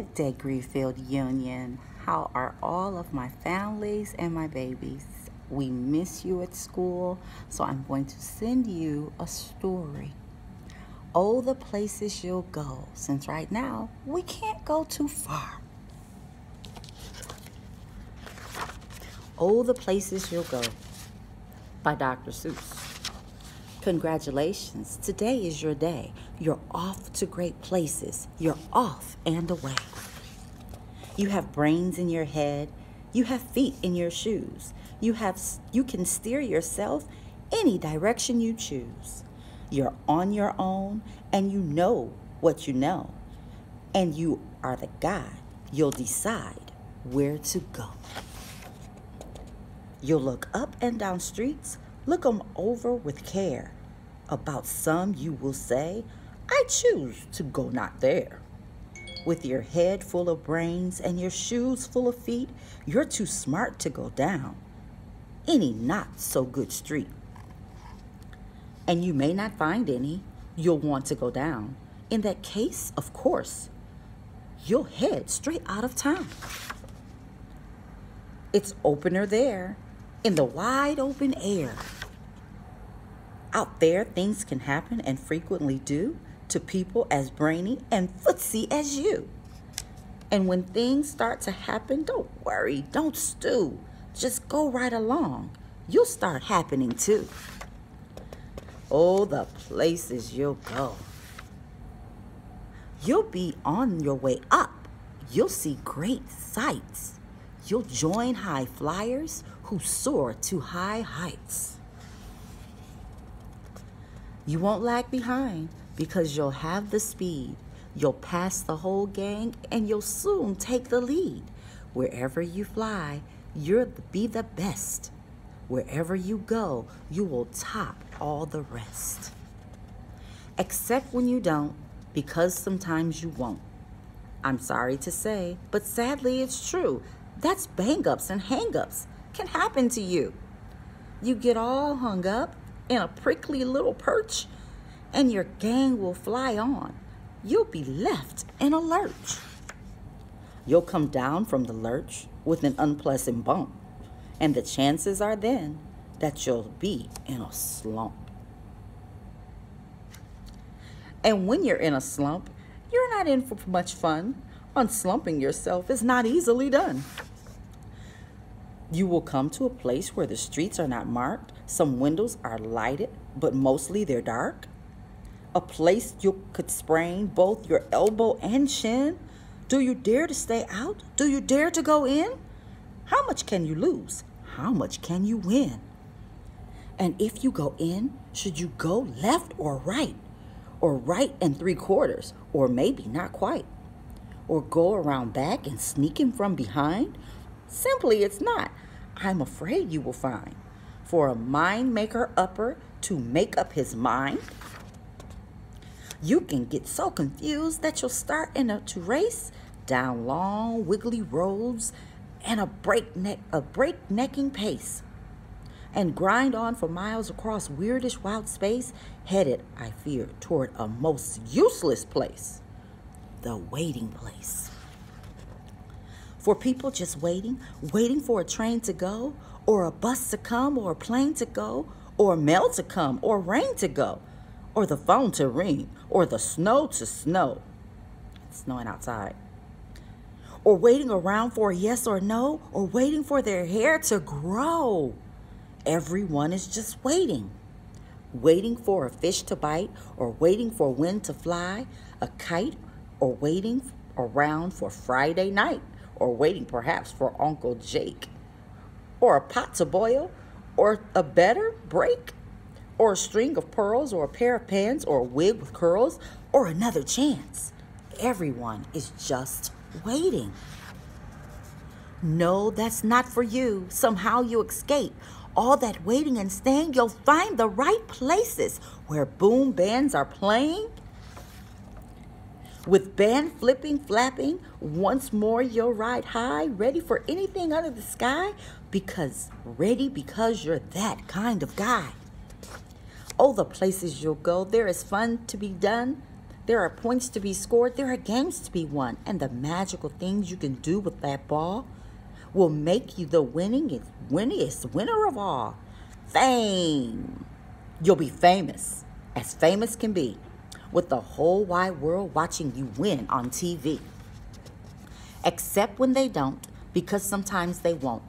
Good day, Greenfield Union. How are all of my families and my babies? We miss you at school, so I'm going to send you a story. Oh, the places you'll go, since right now we can't go too far. Oh, the places you'll go by Dr. Seuss. Congratulations, today is your day. You're off to great places. You're off and away. You have brains in your head. You have feet in your shoes. You have you can steer yourself any direction you choose. You're on your own and you know what you know. And you are the guy. You'll decide where to go. You'll look up and down streets Look 'em over with care. About some you will say, I choose to go not there. With your head full of brains and your shoes full of feet, you're too smart to go down any not so good street. And you may not find any you'll want to go down. In that case, of course, you'll head straight out of town. It's opener there in the wide open air. Out there, things can happen and frequently do to people as brainy and footsie as you. And when things start to happen, don't worry, don't stew. Just go right along. You'll start happening too. Oh, the places you'll go. You'll be on your way up. You'll see great sights. You'll join high flyers who soar to high heights. You won't lag behind because you'll have the speed. You'll pass the whole gang and you'll soon take the lead. Wherever you fly, you'll be the best. Wherever you go, you will top all the rest. Except when you don't, because sometimes you won't. I'm sorry to say, but sadly it's true. That's bang ups and hang ups can happen to you. You get all hung up in a prickly little perch, and your gang will fly on. You'll be left in a lurch. You'll come down from the lurch with an unpleasant bump, and the chances are then that you'll be in a slump. And when you're in a slump, you're not in for much fun. Unslumping yourself is not easily done. You will come to a place where the streets are not marked, some windows are lighted, but mostly they're dark. A place you could sprain both your elbow and shin. Do you dare to stay out? Do you dare to go in? How much can you lose? How much can you win? And if you go in, should you go left or right? Or right and three quarters? Or maybe not quite? Or go around back and sneak in from behind? Simply, it's not. I'm afraid you will find. For a mind maker upper to make up his mind, you can get so confused that you'll start in a to race down long, wiggly roads and a breakneck a breaknecking pace and grind on for miles across weirdish wild space, headed, I fear, toward a most useless place the waiting place. For people just waiting, waiting for a train to go, or a bus to come, or a plane to go, or mail to come, or rain to go, or the phone to ring, or the snow to snow. It's snowing outside. Or waiting around for a yes or no, or waiting for their hair to grow. Everyone is just waiting. Waiting for a fish to bite, or waiting for wind to fly, a kite, or waiting around for Friday night or waiting perhaps for Uncle Jake, or a pot to boil, or a better break, or a string of pearls, or a pair of pants, or a wig with curls, or another chance. Everyone is just waiting. No, that's not for you. Somehow you escape. All that waiting and staying, you'll find the right places where boom bands are playing with band flipping, flapping, once more you'll ride high, ready for anything under the sky, because ready because you're that kind of guy. Oh, the places you'll go, there is fun to be done. There are points to be scored, there are games to be won, and the magical things you can do with that ball will make you the winningest, winningest winner of all. Fame. You'll be famous, as famous can be, with the whole wide world watching you win on TV. Except when they don't, because sometimes they won't.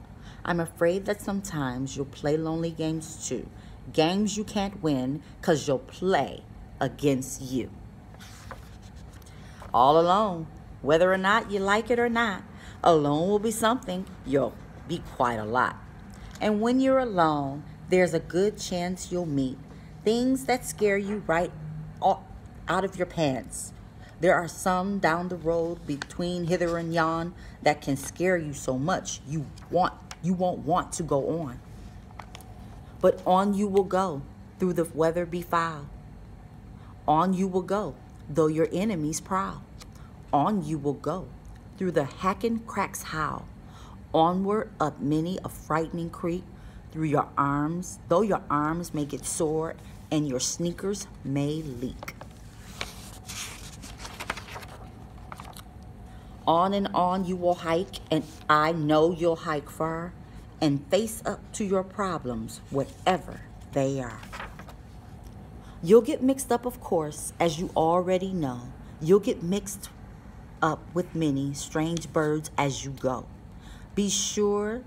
I'm afraid that sometimes you'll play lonely games too. Games you can't win because you'll play against you. All alone, whether or not you like it or not, alone will be something you'll be quite a lot. And when you're alone, there's a good chance you'll meet things that scare you right out of your pants. There are some down the road between hither and yon that can scare you so much you want you won't want to go on. But on you will go through the weather be foul. On you will go, though your enemies prowl. On you will go through the Hakken-Kraks howl. Onward up many a frightening creek through your arms, though your arms may get sore and your sneakers may leak. On and on you will hike, and I know you'll hike far and face up to your problems, whatever they are. You'll get mixed up, of course, as you already know. You'll get mixed up with many strange birds as you go. Be sure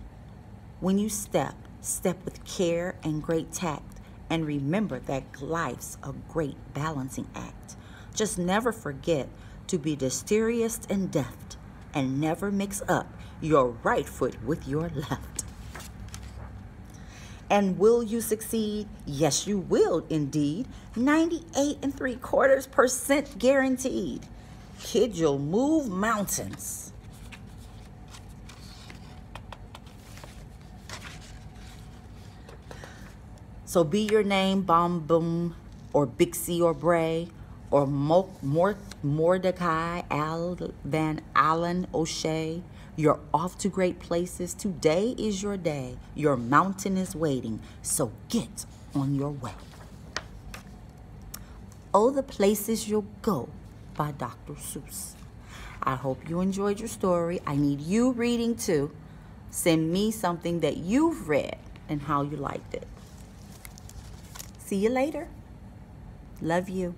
when you step, step with care and great tact, and remember that life's a great balancing act. Just never forget to be mysterious and deft and never mix up your right foot with your left. And will you succeed? Yes, you will indeed. 98 and three quarters percent guaranteed. Kid, you'll move mountains. So be your name, Bomb Boom, or Bixby or Bray, or Mordecai Al Van Allen O'Shea. You're off to great places. Today is your day. Your mountain is waiting. So get on your way. Oh, the places you'll go by Dr. Seuss. I hope you enjoyed your story. I need you reading too. Send me something that you've read and how you liked it. See you later. Love you.